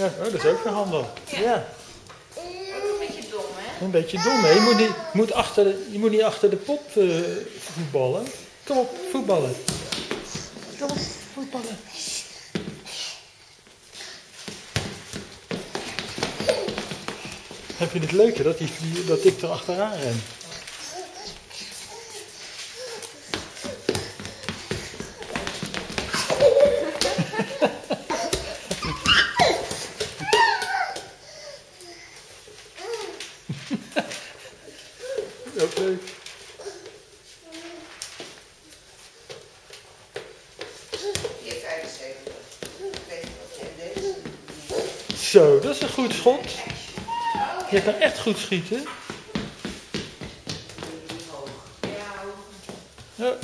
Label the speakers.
Speaker 1: Ja, oh, dat is ook weer handig. Ja.
Speaker 2: Ook een beetje dom, hè?
Speaker 1: Een beetje dom, hè? Je moet niet, moet achter, de- je moet niet achter de pop eh, voetballen. Kom op, voetballen. Kom op, voetballen. Heb je het leuke dat, die- dat ik er achteraan ren? Ook leuk.
Speaker 2: Hier 75. Ik weet niet wat jij deze.
Speaker 1: Zo, dat is een goed schot. Je kan echt goed schieten.
Speaker 2: Ja,